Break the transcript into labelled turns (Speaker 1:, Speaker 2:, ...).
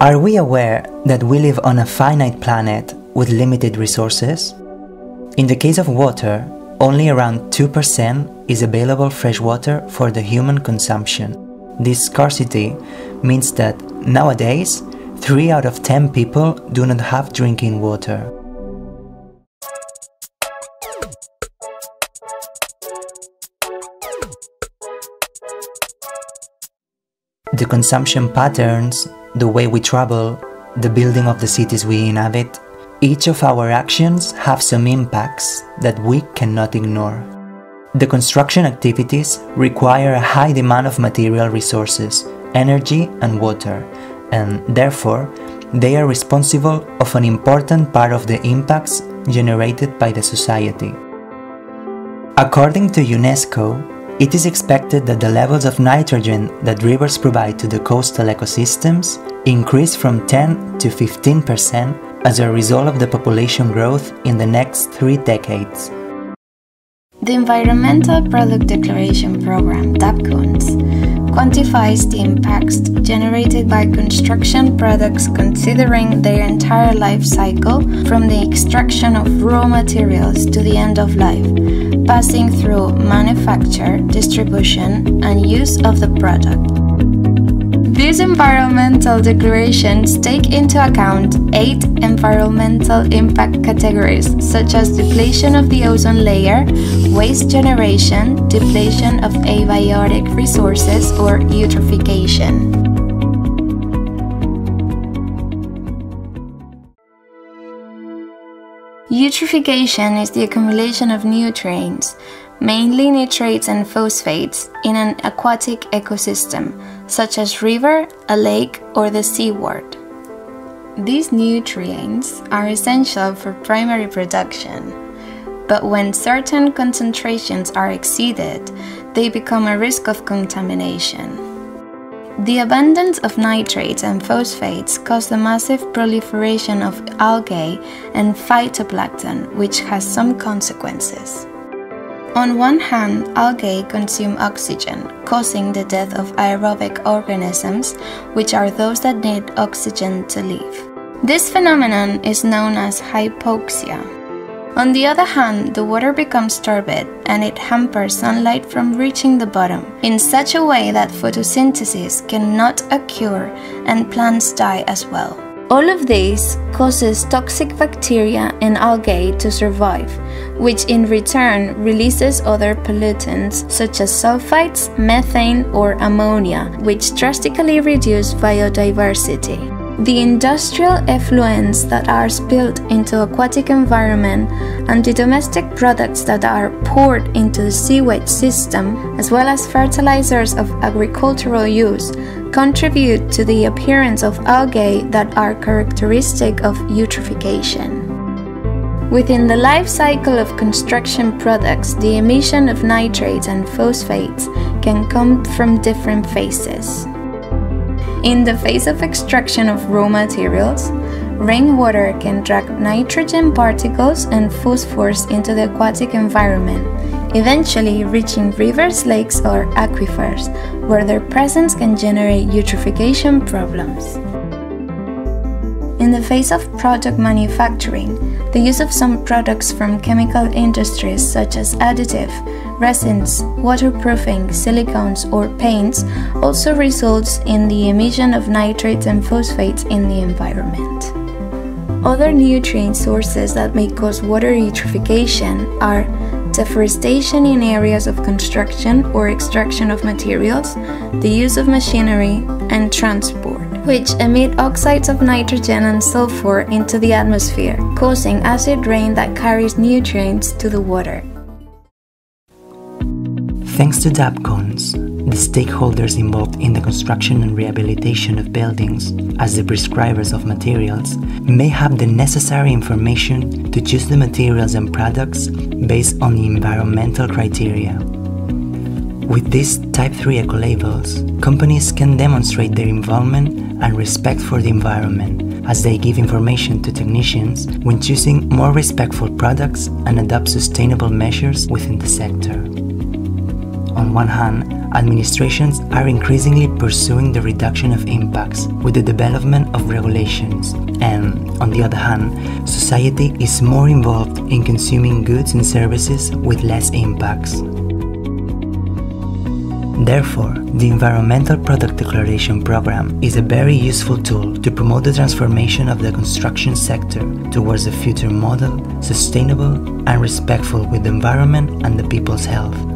Speaker 1: Are we aware that we live on a finite planet with limited resources? In the case of water, only around 2% is available fresh water for the human consumption. This scarcity means that nowadays, 3 out of 10 people do not have drinking water. The consumption patterns, the way we travel, the building of the cities we inhabit, each of our actions have some impacts that we cannot ignore. The construction activities require a high demand of material resources, energy and water, and therefore they are responsible of an important part of the impacts generated by the society. According to UNESCO, it is expected that the levels of nitrogen that rivers provide to the coastal ecosystems increase from 10 to 15% as a result of the population growth in the next three decades.
Speaker 2: The Environmental Product Declaration Program, DAPCONS, quantifies the impacts generated by construction products considering their entire life cycle from the extraction of raw materials to the end of life, passing through manufacture, distribution, and use of the product. These environmental declarations take into account eight environmental impact categories, such as depletion of the ozone layer, waste generation, depletion of abiotic resources, or eutrophication. Eutrophication is the accumulation of nutrients, mainly nitrates and phosphates, in an aquatic ecosystem, such as river, a lake, or the seaward. These nutrients are essential for primary production, but when certain concentrations are exceeded, they become a risk of contamination. The abundance of nitrates and phosphates cause the massive proliferation of algae and phytoplankton, which has some consequences. On one hand, algae consume oxygen, causing the death of aerobic organisms, which are those that need oxygen to live. This phenomenon is known as hypoxia. On the other hand, the water becomes turbid and it hampers sunlight from reaching the bottom in such a way that photosynthesis cannot occur and plants die as well. All of this causes toxic bacteria and algae to survive, which in return releases other pollutants such as sulfites, methane, or ammonia, which drastically reduce biodiversity. The industrial effluents that are spilled into aquatic environment and the domestic products that are poured into the sewage system, as well as fertilizers of agricultural use, contribute to the appearance of algae that are characteristic of eutrophication. Within the life cycle of construction products, the emission of nitrates and phosphates can come from different phases. In the phase of extraction of raw materials, rainwater can drag nitrogen particles and phosphorus into the aquatic environment, eventually reaching rivers, lakes, or aquifers, where their presence can generate eutrophication problems. In the phase of product manufacturing, the use of some products from chemical industries such as additive, resins, waterproofing, silicones, or paints also results in the emission of nitrates and phosphates in the environment. Other nutrient sources that may cause water eutrophication are deforestation in areas of construction or extraction of materials, the use of machinery, and transport, which emit oxides of nitrogen and sulfur into the atmosphere, causing acid rain that carries nutrients to the water.
Speaker 1: Thanks to DAPCONS, the stakeholders involved in the construction and rehabilitation of buildings, as the prescribers of materials, may have the necessary information to choose the materials and products based on the environmental criteria. With these Type 3 eco-labels, companies can demonstrate their involvement and respect for the environment as they give information to technicians when choosing more respectful products and adopt sustainable measures within the sector. On one hand, administrations are increasingly pursuing the reduction of impacts with the development of regulations, and, on the other hand, society is more involved in consuming goods and services with less impacts. Therefore, the Environmental Product Declaration Program is a very useful tool to promote the transformation of the construction sector towards a future model, sustainable and respectful with the environment and the people's health.